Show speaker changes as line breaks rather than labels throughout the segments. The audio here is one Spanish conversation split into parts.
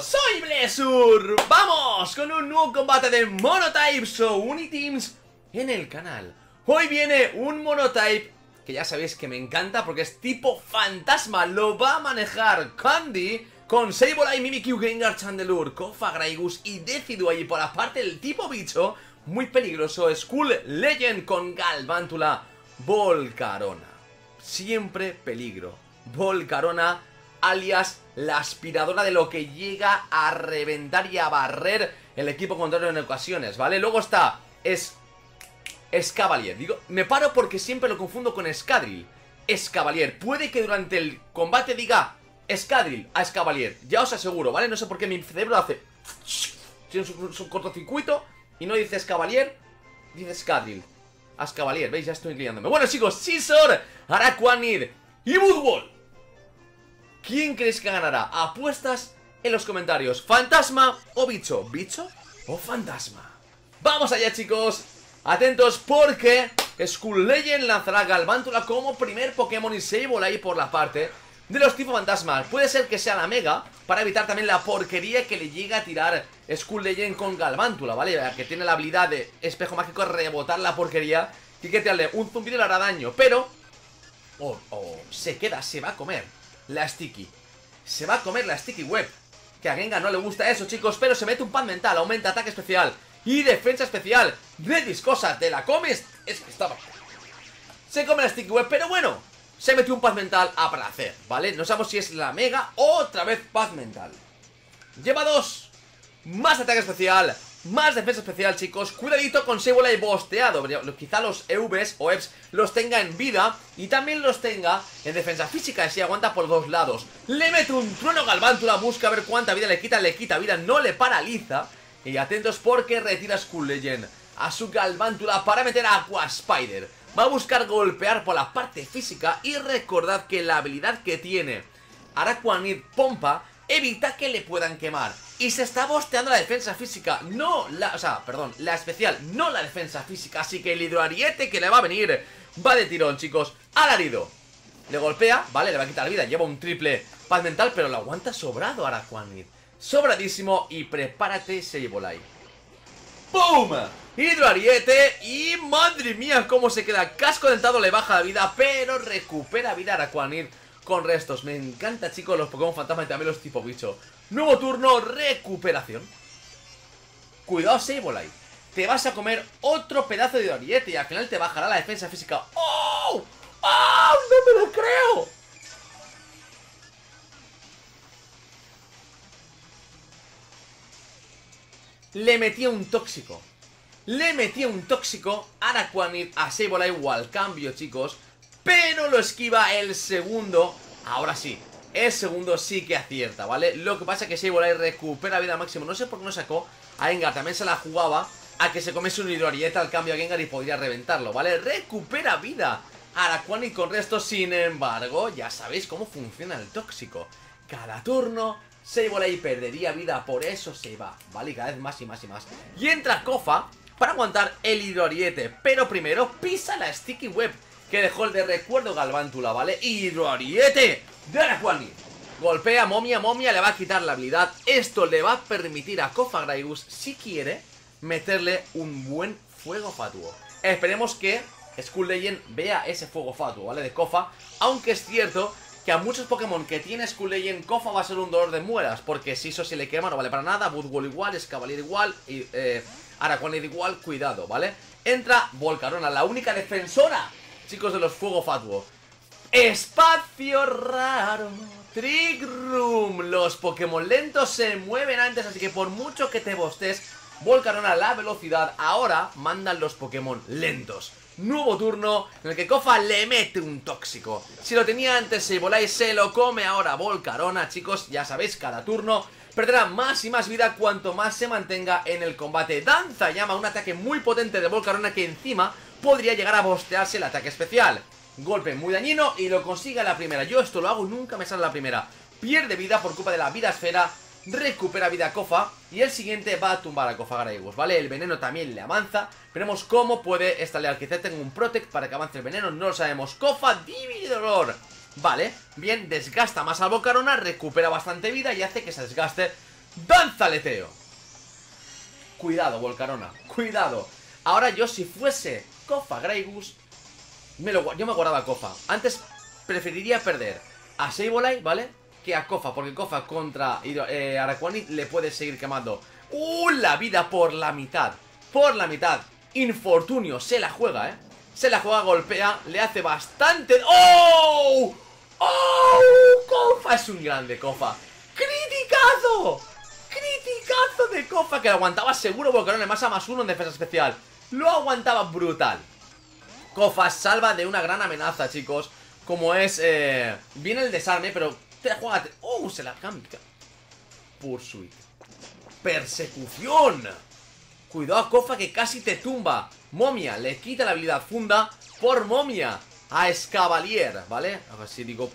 soy Blesur Vamos con un nuevo combate de Monotypes o Uniteams en el canal. Hoy viene un Monotype que ya sabéis que me encanta porque es tipo fantasma. Lo va a manejar Candy con Sableye, Mimikyu, Gengar, Chandelure, Kofa, Graigus y Decidueye por aparte el tipo bicho muy peligroso Skull Legend con Galvántula, Volcarona. Siempre peligro. Volcarona alias la aspiradora de lo que llega a reventar y a barrer el equipo contrario en ocasiones, ¿vale? Luego está es Escavalier, digo, me paro porque siempre lo confundo con Escadril. Escavalier, puede que durante el combate diga Escadril a Escavalier, ya os aseguro, ¿vale? No sé por qué mi cerebro hace tiene su, cortocircuito y no dice Escavalier, dice Escadril. A Escavalier, ¿veis? Ya estoy liándome. Bueno chicos, Scizor, Araquanid y Woodwall ¿Quién creéis que ganará? Apuestas en los comentarios ¿Fantasma o bicho? ¿Bicho o fantasma? ¡Vamos allá chicos! Atentos porque Skull Legend lanzará Galvántula como primer Pokémon y ahí por la parte de los tipos fantasma Puede ser que sea la Mega para evitar también la porquería que le llega a tirar Skull Legend con Galvántula, ¿vale? Que tiene la habilidad de espejo mágico rebotar la porquería y que tirarle un zumbido le hará daño Pero... Oh, oh, se queda, se va a comer la Sticky. Se va a comer la Sticky Web. Que a Gengar no le gusta eso, chicos, pero se mete un pan mental, aumenta ataque especial y defensa especial. De discosa, ¿te la comes? Es que estaba... Se come la Sticky Web, pero bueno, se metió un paz mental a placer, ¿vale? No sabemos si es la Mega otra vez paz mental. Lleva dos. Más ataque especial, más defensa especial, chicos. Cuidadito con Sebola y bosteado. Quizá los EVs o EVs los tenga en vida Y también los tenga en defensa física si aguanta por dos lados. Le mete un trueno galvántula Busca a ver cuánta vida le quita Le quita vida, no le paraliza. Y atentos porque retira Skull Legend A su galvántula para meter a Aqua Spider. Va a buscar golpear por la parte física Y recordad que la habilidad que tiene Araquanid Pompa Evita que le puedan quemar y se está bosteando la defensa física, no la, o sea, perdón, la especial, no la defensa física. Así que el hidroariete que le va a venir va de tirón, chicos. Alarido. Le golpea, vale, le va a quitar la vida. Lleva un triple paz mental, pero lo aguanta sobrado Araquanid. Sobradísimo y prepárate, Sableye. ¡Pum! Hidroariete y madre mía cómo se queda Casco dentado le baja la vida Pero recupera vida Araquanid con restos Me encanta chicos los Pokémon fantasma y también los tipo bicho Nuevo turno, recuperación. Cuidado, Sableye. Te vas a comer otro pedazo de oriete y al final te bajará la defensa física. ¡Oh! ¡Oh! ¡No me lo creo! Le metía un tóxico. Le metía un tóxico Araquanid a Sableye o al cambio, chicos. Pero lo esquiva el segundo. Ahora sí, el segundo sí que acierta, ¿vale? Lo que pasa es que Sableye recupera vida máximo No sé por qué no sacó a Gengar También se la jugaba a que se comiese un hidroarieta al cambio a Gengar y podría reventarlo, ¿vale? Recupera vida Araquani con resto, sin embargo Ya sabéis cómo funciona el tóxico Cada turno Sableye perdería vida, por eso se va ¿Vale? Y cada vez más y más y más Y entra Kofa para aguantar el hidroariete Pero primero pisa la Sticky Web Que dejó el de recuerdo Galvántula, ¿vale? Hidroariete de Araquani. Golpea Momia, Momia le va a quitar la habilidad. Esto le va a permitir a Kofa Graigus, si quiere, meterle un buen fuego fatuo. Esperemos que Skull Legend vea ese fuego fatuo, ¿vale? De Kofa. Aunque es cierto que a muchos Pokémon que tiene Skull Legend, Kofa va a ser un dolor de muelas. Porque si eso se le quema no vale para nada. Budwall igual, Escavalier igual, y eh, igual, cuidado, ¿vale? Entra Volcarona, la única defensora, chicos, de los fuego fatuo. Espacio raro. Trick Room. Los Pokémon lentos se mueven antes Así que por mucho que te bostes Volcarona la velocidad Ahora mandan los Pokémon lentos. Nuevo turno en el que Kofa le mete un tóxico. Si lo tenía antes Sableye se lo come ahora Volcarona Chicos, ya sabéis, cada turno Perderá más y más vida cuanto más se mantenga en el combate. Danza llama un ataque muy potente de Volcarona Que encima podría llegar a bostearse el ataque especial. Golpe muy dañino y lo consigue la primera. Yo esto lo hago nunca me sale la primera. Pierde vida por culpa de la vida esfera Recupera vida Kofa Y el siguiente va a tumbar a Kofa Graibus, ¿vale? El veneno también le avanza. Veremos cómo puede esta leal Quizá tenga un Protect para que avance el veneno. No lo sabemos. Kofa Divididor Vale, bien, desgasta más al Bocarona, recupera bastante vida y hace que se desgaste. Danza Leteo. Cuidado, Volcarona, cuidado. Ahora yo si fuese Kofa Greygus me lo, Yo me guardaba Kofa Antes preferiría perder a Sableye, ¿vale? Que a Kofa, porque Kofa contra eh, Araquanid le puede seguir quemando ¡Uh! La vida por la mitad Por la mitad Infortunio se la juega, ¿eh? Se la juega, golpea, le hace bastante... ¡Oh! ¡Oh! Kofa es un grande, Kofa ¡Criticazo! ¡Criticazo de Kofa! Que lo aguantaba seguro porque era más a más uno en defensa especial Lo aguantaba brutal Kofa salva de una gran amenaza, chicos Como es... Eh... Viene el desarme, pero... Te. ¡Oh! Se la cambia Pursuit ¡Persecución! Cuidado a Kofa que casi te tumba Momia, le quita la habilidad funda Por Momia a Escavalier, ¿vale? A ver si digo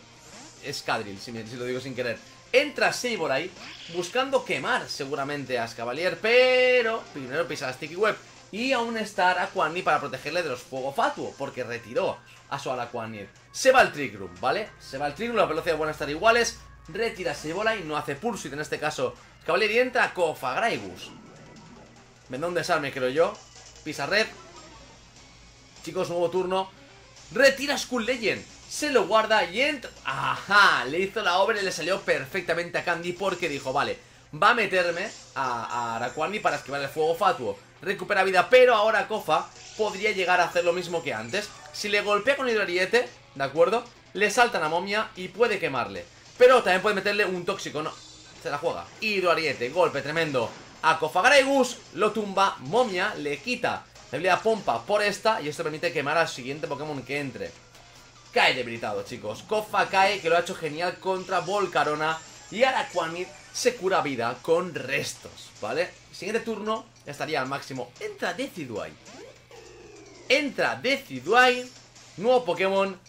Escadril, si, lo digo sin querer Entra Sableye buscando quemar seguramente a Escavalier Pero primero pisa la Sticky Web Y aún está Aquani para protegerle de los Fuego Fatuo Porque retiró a su Araquanid Se va al Trick Room, ¿vale? Se va al Trick Room, las velocidades van a estar iguales Retira Sableye, no hace Pursuit en este caso Escavalier y entra Kofa Graigus Vendrá un desarme, creo yo. Pisa red. Chicos, nuevo turno. Retira Skull Legend. Se lo guarda y entra... ¡Ajá! Le hizo la obra y le salió perfectamente a Candy porque dijo, vale, va a meterme a, a Araquani para esquivar el fuego fatuo. Recupera vida, pero ahora Kofa podría llegar a hacer lo mismo que antes. Si le golpea con hidroariete, ¿de acuerdo? Le saltan a momia y puede quemarle. Pero también puede meterle un tóxico, no. Se la juega. Hidroariete, golpe tremendo a Kofagregus, lo tumba, Momia le quita la habilidad Pompa por esta y esto permite quemar al siguiente Pokémon que entre. Cae debilitado, chicos. Kofa cae, que lo ha hecho genial contra Volcarona y Araquanid se cura vida con restos, ¿vale? Siguiente turno estaría al máximo. Entra Decidueye. Entra Decidueye, nuevo Pokémon.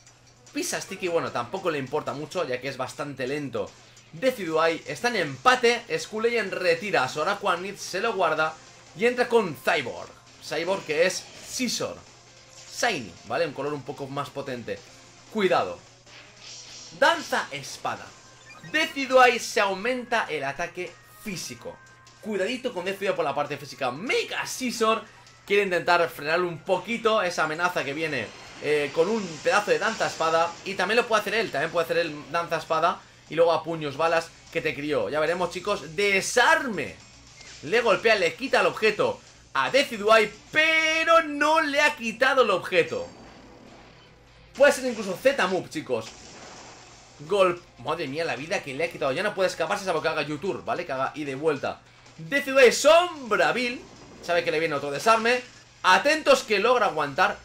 Pisa Sticky, bueno, tampoco le importa mucho ya que es bastante lento Decidueye está en empate, Skullagent retira a Soraquanid, se lo guarda y entra con Cyborg. Cyborg que es Scissor. Shiny, ¿vale? Un color un poco más potente. Cuidado. Danza espada. Decidueye se aumenta el ataque físico. Cuidadito con Decidueye por la parte física. Mega Scissor quiere intentar frenar un poquito esa amenaza que viene eh, con un pedazo de danza espada. Y también lo puede hacer él, también puede hacer el danza espada y luego a puños, balas que te crió. Ya veremos, chicos. Desarme. Le golpea, le quita el objeto a Decidueye, pero no le ha quitado el objeto. Puede ser incluso Z-Move, chicos. Gol... Madre mía, la vida que le ha quitado. Ya no puede escaparse salvo que haga YouTube, ¿vale? Que haga y de vuelta. Decidueye Sombra Bill. Sabe que le viene otro desarme. Atentos que logra aguantar.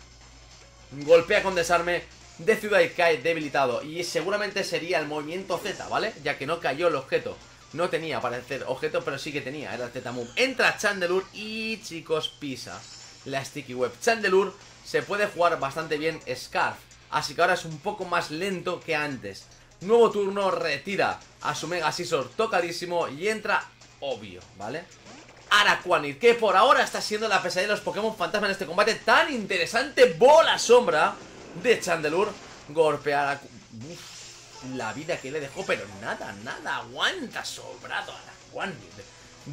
Golpea con desarme y cae debilitado Y seguramente sería el movimiento Z, ¿vale? Ya que no cayó el objeto No tenía para objeto, pero sí que tenía Era el Z-Move Entra Chandelure y, chicos, pisa la Sticky Web Chandelure se puede jugar bastante bien Scarf Así que ahora es un poco más lento que antes Nuevo turno, retira a su Mega Scissor tocadísimo Y entra obvio, ¿vale? Araquanid, que por ahora está siendo la pesadilla de los Pokémon fantasma en este combate tan interesante Bola sombra de Chandelure Golpear a... la vida que le dejó, pero nada, nada, aguanta sobrado a la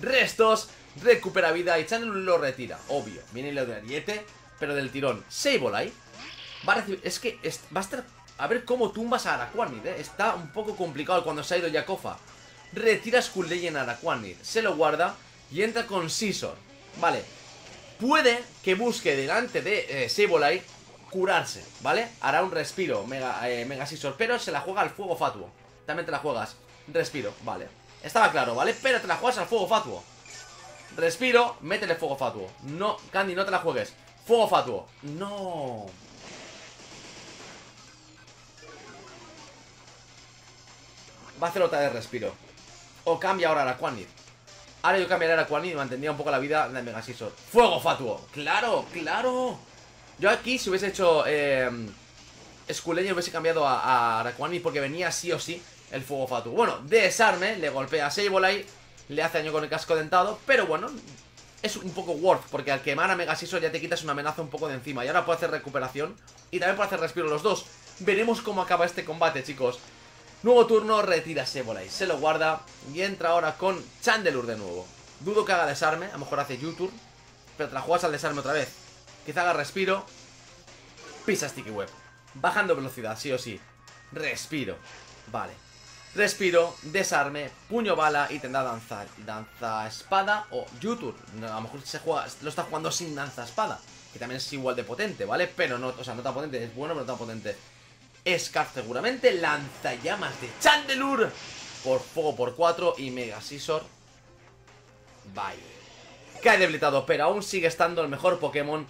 Restos, recupera vida y Chandelure lo retira, obvio. Viene de Ariete, pero del tirón. Sableye va a recibir... Es que va a estar... A ver cómo tumbas a Araquanid, ¿eh? Está un poco complicado cuando se ha ido Yakofa. Retira Skull en Araquanid, se lo guarda y entra con Scissor. Vale. Puede que busque delante de eh, Sableye curarse, ¿vale? Hará un respiro, Mega, eh, Mega pero se la juega al fuego fatuo. También te la juegas. Respiro, vale. Estaba claro, ¿vale? Pero te la juegas al fuego fatuo. Respiro, métele fuego fatuo. No, Candy, no te la juegues. Fuego fatuo. No. Va a hacer otra de respiro. O cambia ahora la Quanid. Ahora yo cambiaré a la Quanid y mantendría un poco la vida de Mega Fuego fatuo. ¡Claro, claro! Yo aquí si hubiese hecho eh, hubiese cambiado a, a porque venía sí o sí el fuego fatu. Bueno, desarme, le golpea a Sableye, le hace daño con el casco dentado, pero bueno, es un poco worth, porque al quemar a Megasisor ya te quitas una amenaza un poco de encima. Y ahora puede hacer recuperación y también puede hacer respiro los dos. Veremos cómo acaba este combate, chicos. Nuevo turno, retira Sebolai, se lo guarda y entra ahora con Chandelure de nuevo. Dudo que haga desarme, a lo mejor hace YouTube, pero te la juegas al desarme otra vez. Quizá haga respiro, pisa Sticky Web. Bajando velocidad, sí o sí. Respiro, vale. Respiro, desarme, puño bala y tendrá danza, danza espada o YouTube. A lo mejor se juega, lo está jugando sin danza espada, que también es igual de potente, ¿vale? Pero no, o sea, no tan potente, es bueno pero no tan potente. Scarf seguramente, lanzallamas de Chandelure por fuego por 4 y Mega Scissor. Bye. Cae debilitado, pero aún sigue estando el mejor Pokémon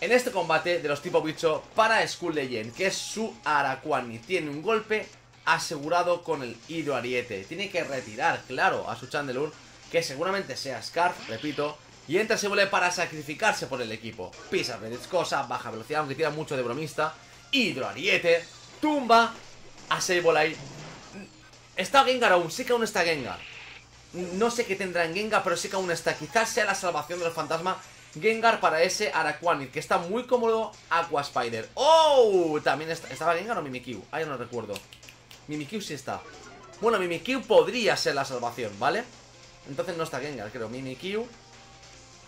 en este combate de los tipo bicho para Skull Legend, que es su Araquani. Tiene un golpe asegurado con el Hidro Ariete. Tiene que retirar, claro, a su Chandelure, que seguramente sea Scarf, repito, y entra vuelve para sacrificarse por el equipo. Pisa cosa, baja velocidad, aunque tira mucho de bromista. Hidro Ariete, tumba a Sableye. Está Gengar aún, sí que aún está Gengar. No sé qué tendrá en Gengar, pero sí que aún está. Quizás sea la salvación del fantasma Gengar para ese Araquanid, que está muy cómodo Aqua Spider. ¡Oh! También estaba Gengar o Mimikyu. Ahí no recuerdo. Mimikyu sí está. Bueno, Mimikyu podría ser la salvación, ¿vale? Entonces no está Gengar, creo. Mimikyu,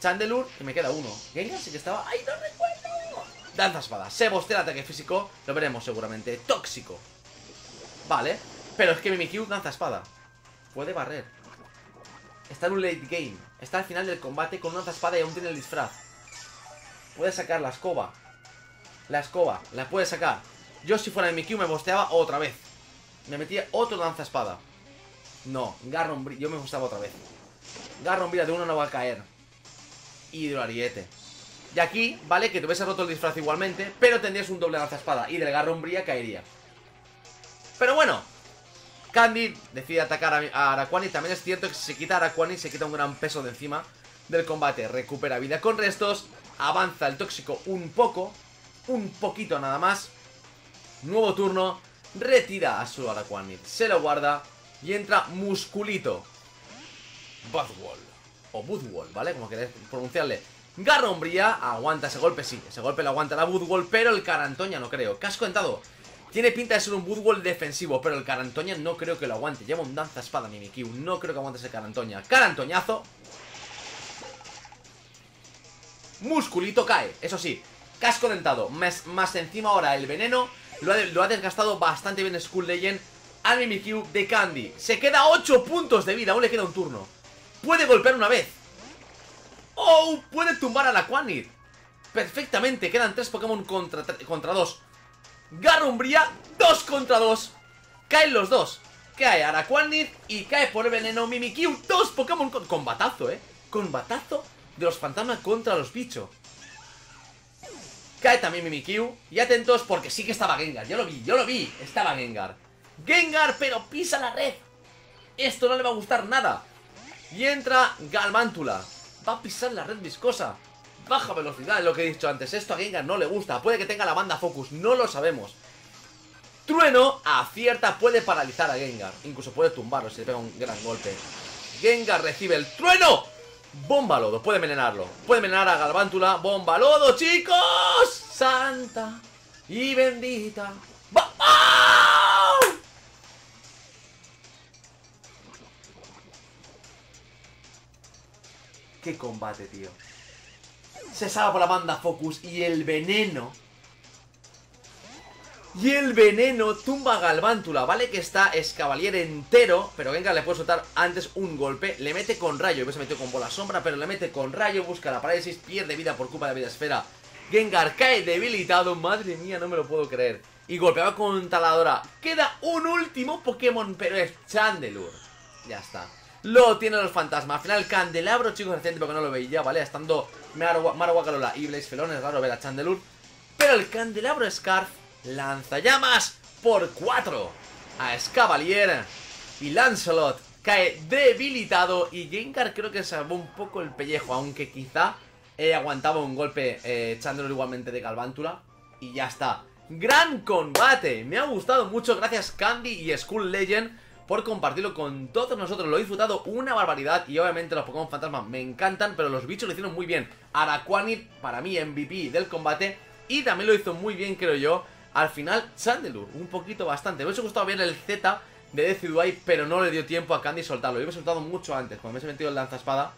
Chandelure y me queda uno. Gengar sí que estaba... ¡Ay, no recuerdo! Danza espada. Se bostea el ataque físico. Lo veremos seguramente. Tóxico. Vale. Pero es que Mimikyu danza espada. Puede barrer. Está en un late game. Está al final del combate con una danza espada y aún tiene el disfraz. Puede sacar la escoba. La escoba. La puede sacar. Yo si fuera Mimikyu me bosteaba otra vez. Me metía otro danza espada. No, Garron Yo me gustaba otra vez. Garron de uno no va a caer. Hidroariete. Y aquí, vale, que te hubiese roto el disfraz igualmente, pero tendrías un doble lanza espada y del Garron caería. Pero bueno, Candy decide atacar a Araquani. También es cierto que si se quita a Araquani, se quita un gran peso de encima del combate. Recupera vida con restos, avanza el tóxico un poco, un poquito nada más. Nuevo turno, retira a su Araquanid, se lo guarda y entra Musculito. Budwall, o Budwall, ¿vale? Como queréis pronunciarle. Garra Umbría, aguanta ese golpe, sí, ese golpe lo aguanta la Budwall, pero el Carantoña no creo. Casco dentado, tiene pinta de ser un Budwall defensivo, pero el Carantoña no creo que lo aguante. Lleva un danza espada Mimikyu, no creo que aguante ese Carantoña. Carantoñazo. Musculito cae, eso sí. Casco dentado, más, más encima ahora el veneno lo ha, desgastado bastante bien Skull Legend al Mimikyu de Candy. Se queda 8 puntos de vida, aún le queda un turno. Puede golpear una vez. ¡Oh! Puede tumbar a la Quanid. Perfectamente, quedan 3 Pokémon contra, contra 2. Garumbria, 2 contra 2. Caen los dos. Cae Araquanid y cae por el veneno Mimikyu. Dos Pokémon con combatazo, ¿eh? Combatazo de los fantasmas contra los bichos. Cae también Mimikyu. Y atentos porque sí que estaba Gengar. Yo lo vi, yo lo vi. Estaba Gengar. Gengar, pero pisa la red. Esto no le va a gustar nada. Y entra Galmántula. Va a pisar la red viscosa. Baja velocidad, lo que he dicho antes. Esto a Gengar no le gusta. Puede que tenga la banda Focus, no lo sabemos. Trueno acierta, puede paralizar a Gengar. Incluso puede tumbarlo si le pega un gran golpe. Gengar recibe el trueno. Bomba lodo, puede envenenarlo. Puede envenenar a Galvántula. Bomba lodo, chicos. Santa y bendita. ¡Ah! ¡Qué combate, tío! Se salva por la banda Focus y el veneno. Y el veneno tumba a Galvántula, ¿vale? Que está Escavalier entero Pero venga, le puede soltar antes un golpe. Le mete con rayo, se metió con bola sombra Pero le mete con rayo, busca la parálisis Pierde vida por culpa de vida esfera Gengar cae debilitado, madre mía, no me lo puedo creer. Y golpeaba con taladora Queda un último Pokémon, pero es Chandelure. Ya está Lo tienen los fantasmas Al final, Candelabro, chicos, reciente porque no lo veía, ¿vale? Estando Marowak y Blaze Felon Es raro ver a Chandelure Pero el Candelabro Scarf Lanzallamas por 4 a Escavalier y Lancelot cae debilitado y Gengar creo que salvó un poco el pellejo, aunque quizá he aguantaba un golpe eh, igualmente de Galvántula y ya está. ¡Gran combate! Me ha gustado mucho, gracias Candy y Skull Legend por compartirlo con todos nosotros. Lo he disfrutado una barbaridad y obviamente los Pokémon fantasmas me encantan, pero los bichos lo hicieron muy bien. Araquanid, para mí, MVP del combate y también lo hizo muy bien, creo yo, al final Chandelure, un poquito bastante. Me hubiese gustado ver el Z de Decidueye, pero no le dio tiempo a Candy soltarlo. Yo me soltado mucho antes, cuando me he metido el lanza espada.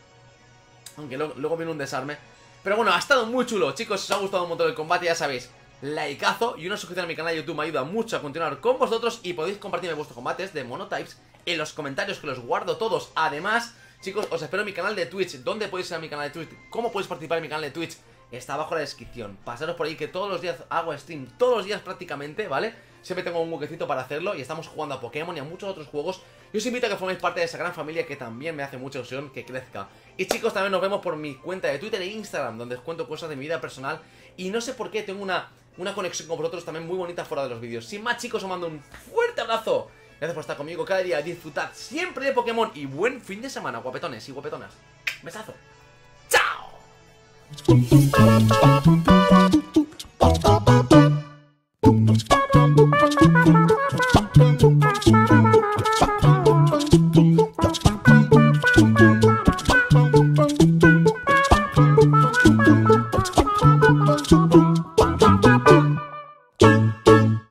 Aunque luego, luego viene un desarme. Pero bueno, ha estado muy chulo, chicos. Si os ha gustado un montón el combate, ya sabéis. Likeazo y una suscripción a mi canal de YouTube me ayuda mucho a continuar con vosotros y podéis compartirme vuestros combates de monotypes en los comentarios que los guardo todos. Además, chicos, os espero en mi canal de Twitch. ¿Dónde podéis ir a mi canal de Twitch? ¿Cómo podéis participar en mi canal de Twitch? Está abajo en la descripción. Pasaros por ahí que todos los días hago stream, todos los días prácticamente, ¿vale? Siempre tengo un huequecito para hacerlo y estamos jugando a Pokémon y a muchos otros juegos. Y os invito a que forméis parte de esa gran familia que también me hace mucha ilusión que crezca. Y chicos, también nos vemos por mi cuenta de Twitter e Instagram, donde os cuento cosas de mi vida personal. Y no sé por qué tengo una, una conexión con vosotros también muy bonita fuera de los vídeos. Sin más, chicos, os mando un fuerte abrazo. Gracias por estar conmigo cada día. Disfrutad siempre de Pokémon y buen fin de semana, guapetones y guapetonas. Besazo. ¡Chao!